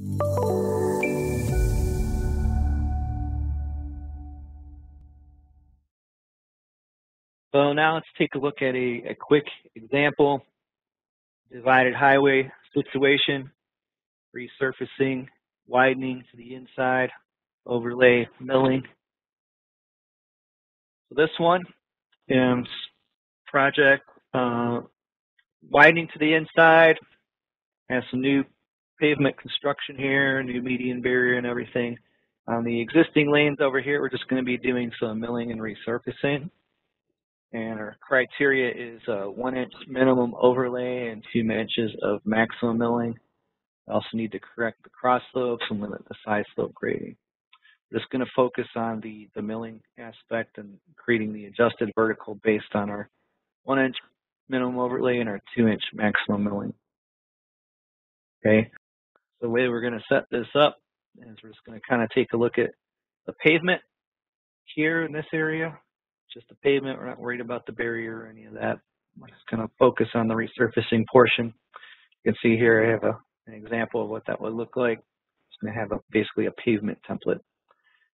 So now let's take a look at a, a quick example. Divided highway situation, resurfacing, widening to the inside, overlay, milling. So this one is project uh, widening to the inside, has some new pavement construction here, new median barrier and everything. On the existing lanes over here, we're just going to be doing some milling and resurfacing. And our criteria is a one inch minimum overlay and two inches of maximum milling. We also need to correct the cross slopes and limit the side slope grading. We're just going to focus on the, the milling aspect and creating the adjusted vertical based on our one inch minimum overlay and our two inch maximum milling. Okay, the way we're going to set this up is we're just going to kind of take a look at the pavement here in this area just the pavement. We're not worried about the barrier or any of that. We're just going to focus on the resurfacing portion. You can see here I have a, an example of what that would look like. It's going to have a, basically a pavement template.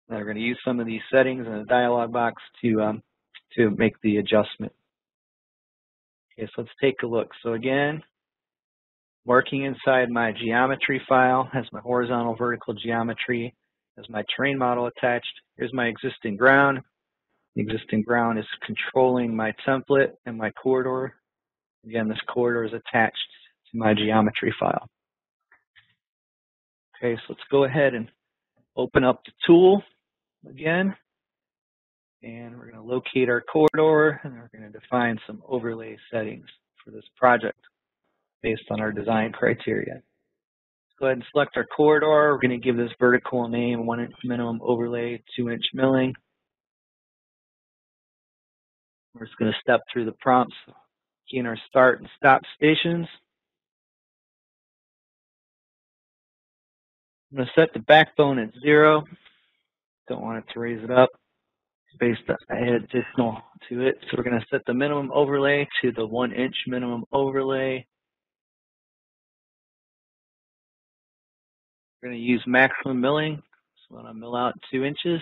Now we're going to use some of these settings in the dialog box to um, to make the adjustment. Okay, so let's take a look. So again, working inside my geometry file has my horizontal vertical geometry, has my terrain model attached. Here's my existing ground. The existing ground is controlling my template and my corridor. Again, this corridor is attached to my geometry file. Okay, so let's go ahead and open up the tool again. And we're going to locate our corridor and we're going to define some overlay settings for this project based on our design criteria. Go ahead and select our corridor. We're going to give this vertical a name one inch minimum overlay, two inch milling. We're just going to step through the prompts, key in our start and stop stations. I'm going to set the backbone at zero. Don't want it to raise it up. Based the additional to it. So we're going to set the minimum overlay to the one inch minimum overlay. We're going to use maximum milling. So I'm going to mill out two inches.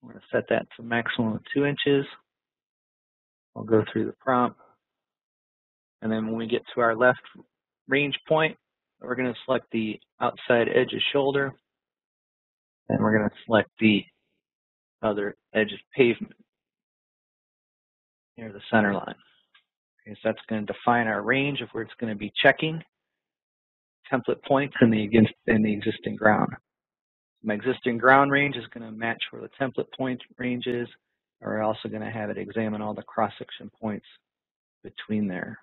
We're going to set that to maximum of two inches. I'll go through the prompt. And then when we get to our left range point, we're going to select the outside edge of shoulder. And we're going to select the other edge of pavement near the center line. Okay, so that's going to define our range of where it's going to be checking template points in the, in the existing ground. My existing ground range is going to match where the template point range is. We're also going to have it examine all the cross-section points between there.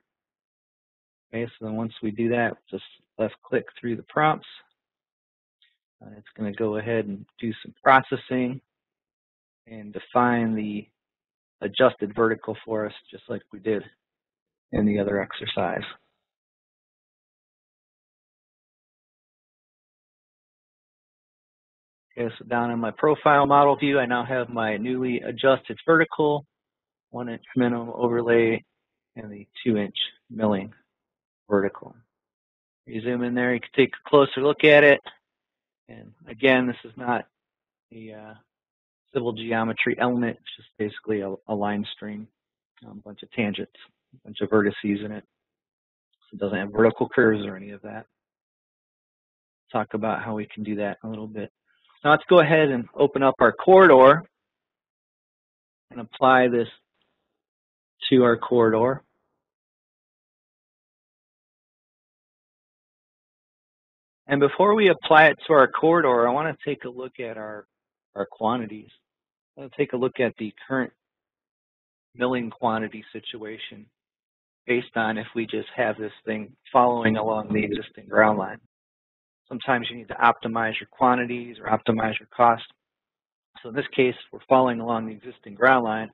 Okay, so then once we do that, just left click through the prompts. Uh, it's going to go ahead and do some processing and define the adjusted vertical for us, just like we did in the other exercise. Okay, so down in my profile model view, I now have my newly adjusted vertical, one inch minimum overlay, and the two inch milling vertical. You zoom in there, you can take a closer look at it. And again, this is not a uh, civil geometry element, it's just basically a, a line string, um, a bunch of tangents, a bunch of vertices in it. So it doesn't have vertical curves or any of that. Talk about how we can do that a little bit. Now let's go ahead and open up our corridor and apply this to our corridor. And before we apply it to our corridor, I want to take a look at our, our quantities. I want to take a look at the current milling quantity situation based on if we just have this thing following along the existing ground line. Sometimes you need to optimize your quantities or optimize your cost. So in this case, we're following along the existing ground line.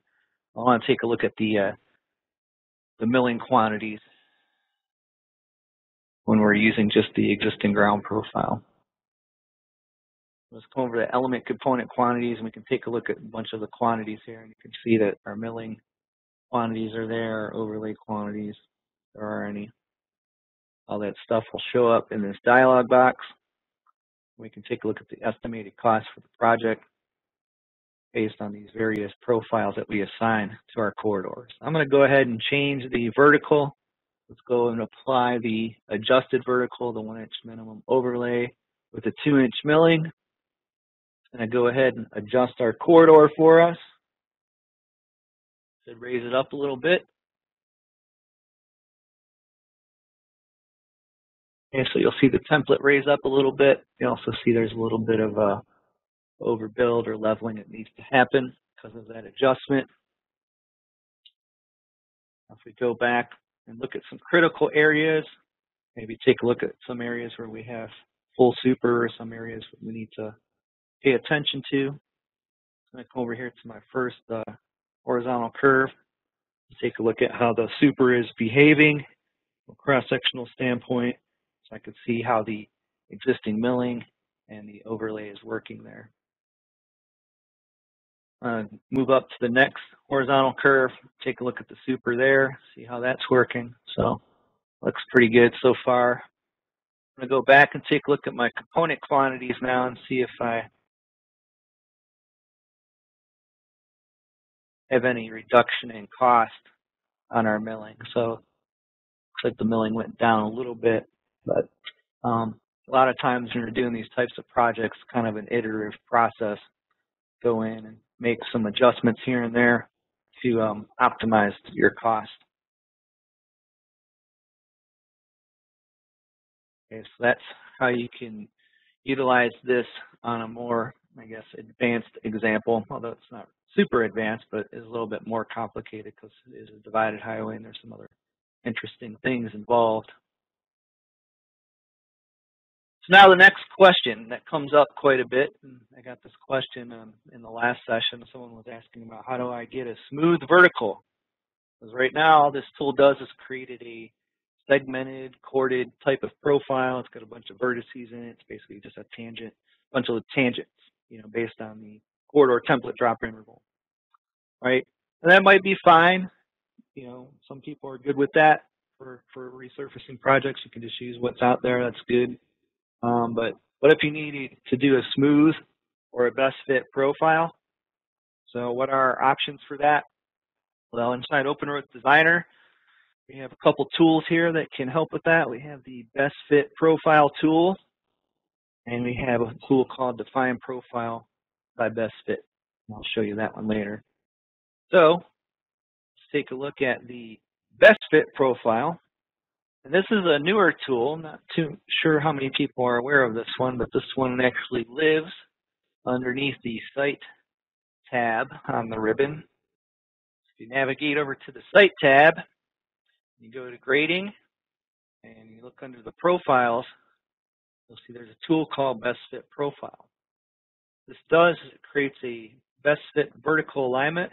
I want to take a look at the uh, the milling quantities when we're using just the existing ground profile. Let's go over the element component quantities and we can take a look at a bunch of the quantities here and you can see that our milling quantities are there, overlay quantities, there are any. All that stuff will show up in this dialog box. We can take a look at the estimated cost for the project based on these various profiles that we assign to our corridors. I'm going to go ahead and change the vertical. Let's go and apply the adjusted vertical, the one inch minimum overlay with a two inch milling. And I go ahead and adjust our corridor for us. So raise it up a little bit. Okay, so you'll see the template raise up a little bit. You also see there's a little bit of a overbuild or leveling that needs to happen because of that adjustment. If we go back and look at some critical areas, maybe take a look at some areas where we have full super or some areas that we need to pay attention to. I'm going to come over here to my first uh, horizontal curve. Take a look at how the super is behaving from a cross-sectional standpoint. So I could see how the existing milling and the overlay is working there. Uh, move up to the next horizontal curve, take a look at the super there, see how that's working. So looks pretty good so far. I'm going to go back and take a look at my component quantities now and see if I have any reduction in cost on our milling. So looks like the milling went down a little bit, but um, a lot of times when you're doing these types of projects, kind of an iterative process, go in and make some adjustments here and there to um, optimize your cost. Okay, so that's how you can utilize this on a more, I guess, advanced example, although it's not super advanced, but is a little bit more complicated because it is a divided highway and there's some other interesting things involved. So now the next question that comes up quite a bit, and I got this question um, in the last session. Someone was asking about how do I get a smooth vertical? Because right now all this tool does is created a segmented, chorded type of profile. It's got a bunch of vertices in it. It's basically just a tangent, bunch of tangents, you know, based on the corridor template drop interval, right? And that might be fine. You know, some people are good with that for, for resurfacing projects. You can just use what's out there. That's good. Um, but what if you needed to do a smooth or a best fit profile? So what are our options for that? Well, inside OpenRoads Designer, we have a couple tools here that can help with that. We have the best fit profile tool, and we have a tool called define profile by best fit. I'll show you that one later. So let's take a look at the best fit profile. And this is a newer tool. I'm not too sure how many people are aware of this one, but this one actually lives underneath the Site tab on the ribbon. If you navigate over to the Site tab, you go to Grading, and you look under the Profiles, you'll see there's a tool called Best Fit Profile. This does, creates a best fit vertical alignment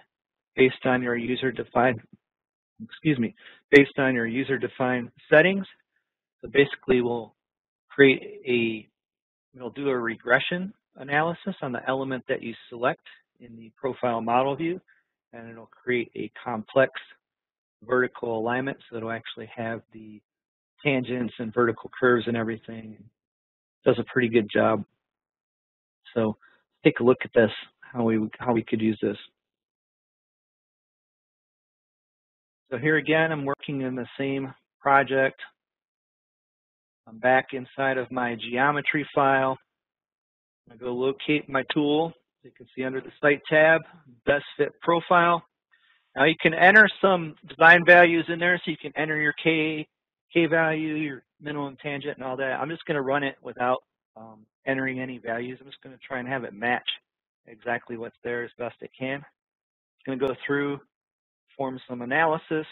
based on your user-defined excuse me, based on your user-defined settings. So basically, we'll create a, we'll do a regression analysis on the element that you select in the profile model view, and it'll create a complex vertical alignment, so it'll actually have the tangents and vertical curves and everything. Does a pretty good job. So take a look at this, how we how we could use this. So here again, I'm working in the same project. I'm back inside of my geometry file. I go locate my tool. You can see under the site tab, best fit profile. Now you can enter some design values in there, so you can enter your K, K value, your minimum tangent and all that. I'm just gonna run it without um, entering any values. I'm just gonna try and have it match exactly what's there as best it can. It's gonna go through perform some analysis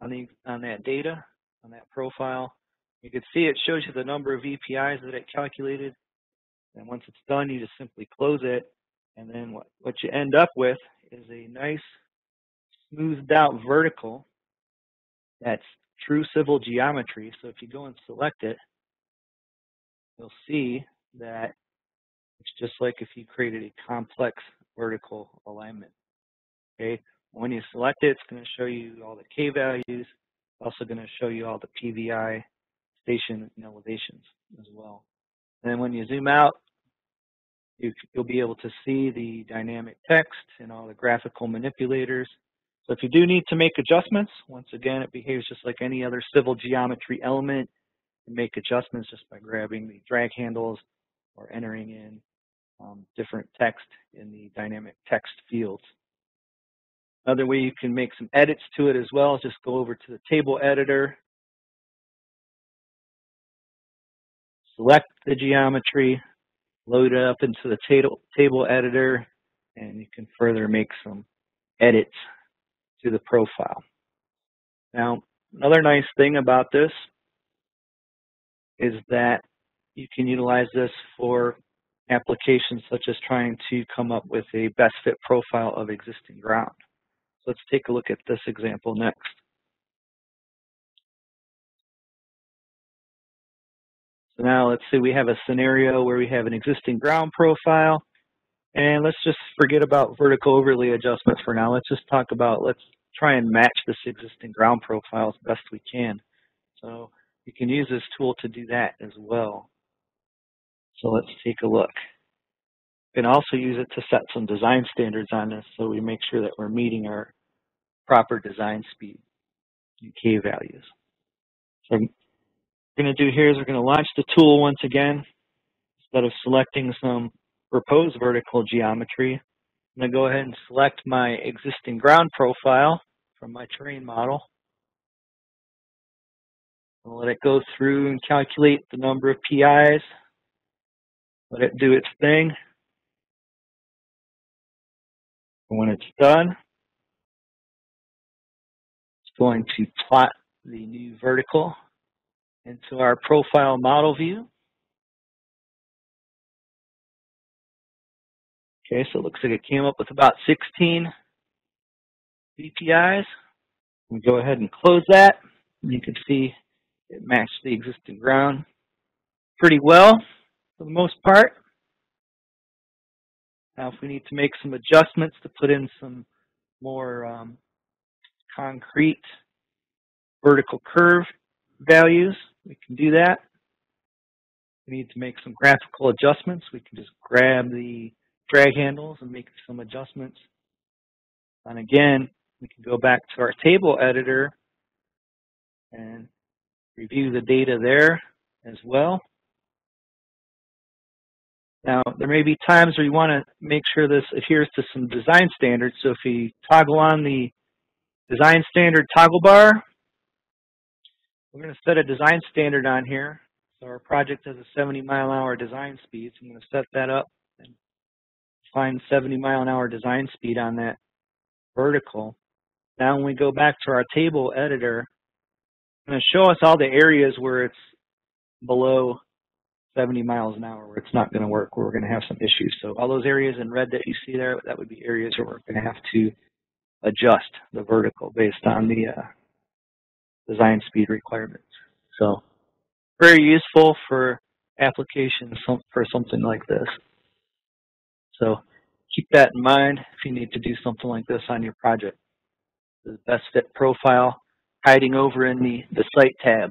on the on that data, on that profile. You can see it shows you the number of VPIs that it calculated. And once it's done, you just simply close it. And then what, what you end up with is a nice smoothed out vertical that's true civil geometry. So if you go and select it, you'll see that it's just like if you created a complex vertical alignment. Okay, when you select it, it's going to show you all the K values. also going to show you all the PVI station and elevations as well. And then when you zoom out, you, will be able to see the dynamic text and all the graphical manipulators. So if you do need to make adjustments, once again, it behaves just like any other civil geometry element. You make adjustments just by grabbing the drag handles or entering in um, different text in the dynamic text fields. Another way you can make some edits to it as well is just go over to the table editor, select the geometry, load it up into the table, table editor, and you can further make some edits to the profile. Now, another nice thing about this is that you can utilize this for applications such as trying to come up with a best fit profile of existing ground. Let's take a look at this example next. So now let's say we have a scenario where we have an existing ground profile and let's just forget about vertical overlay adjustments for now. Let's just talk about, let's try and match this existing ground profile as best we can. So you can use this tool to do that as well. So let's take a look. Can also use it to set some design standards on this so we make sure that we're meeting our proper design speed and K values. So what we're going to do here is we're going to launch the tool once again. Instead of selecting some proposed vertical geometry, I'm going to go ahead and select my existing ground profile from my terrain model. I'll let it go through and calculate the number of PIs. Let it do its thing. And when it's done, it's going to plot the new vertical into our profile model view. Okay, so it looks like it came up with about 16 VPIs. We go ahead and close that. You can see it matched the existing ground pretty well for the most part. Now if we need to make some adjustments to put in some more um, concrete vertical curve values, we can do that. We need to make some graphical adjustments, we can just grab the drag handles and make some adjustments. And again, we can go back to our table editor and review the data there as well. Now, there may be times where you want to make sure this adheres to some design standards. So if you toggle on the design standard toggle bar, we're going to set a design standard on here. So our project has a 70 mile an hour design speed. So I'm going to set that up and find 70 mile an hour design speed on that vertical. Now when we go back to our table editor, it's going to show us all the areas where it's below 70 miles an hour where it's not going to work, where we're going to have some issues. So all those areas in red that you see there, that would be areas where we're going to have to adjust the vertical based on the uh, design speed requirements. So very useful for applications for something like this. So keep that in mind if you need to do something like this on your project. The best fit profile hiding over in the, the site tab.